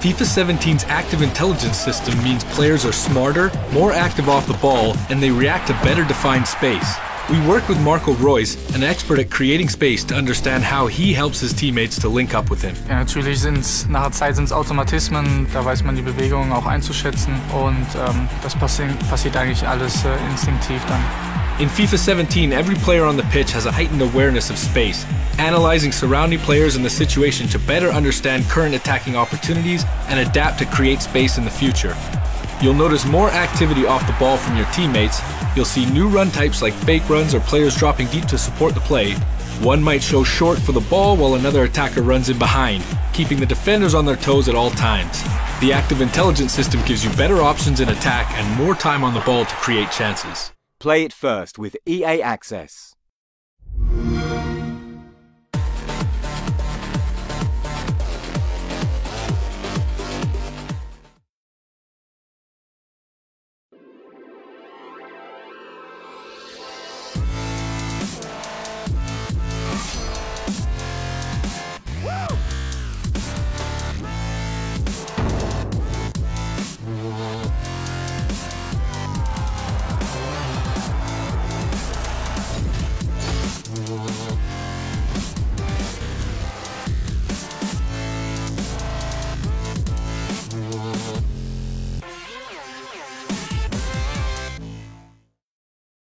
FIFA 17's active intelligence system means players are smarter, more active off the ball, and they react to better defined space. We work with Marco Reus, an expert at creating space, to understand how he helps his teammates to link up with him. Ja, natürlich sind es nach der Zeit sind's Automatismen, da weiß man die Bewegungen auch einzuschätzen und ähm, das passi passiert eigentlich alles äh, instinktiv dann. In FIFA 17, every player on the pitch has a heightened awareness of space, analyzing surrounding players and the situation to better understand current attacking opportunities and adapt to create space in the future. You'll notice more activity off the ball from your teammates. You'll see new run types like fake runs or players dropping deep to support the play. One might show short for the ball while another attacker runs in behind, keeping the defenders on their toes at all times. The active intelligence system gives you better options in attack and more time on the ball to create chances. Play it first with EA Access.